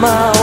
my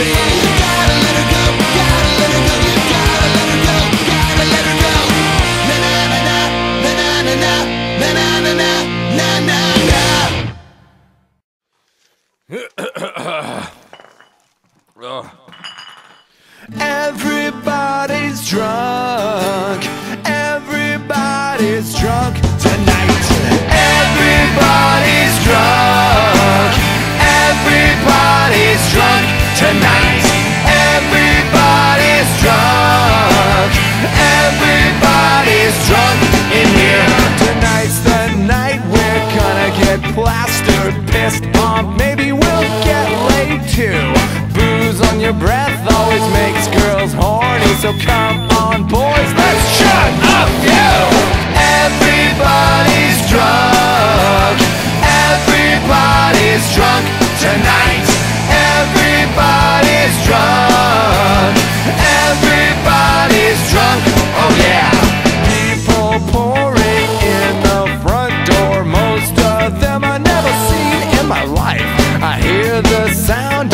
be so come on, boys, let's shut up, you. Everybody's drunk. Everybody's drunk tonight. Everybody's drunk. Everybody's drunk. Oh yeah. People pouring in the front door. Most of them I never seen in my life. I hear the sound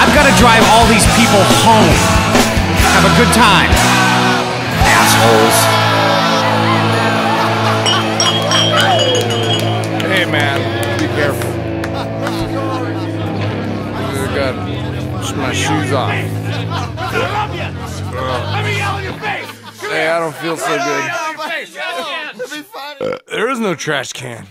I've got to drive all these people home. Have a good time. Assholes. Hey man, be careful. I got my shoes off. Hey, I don't feel so good. Uh, there is no trash can.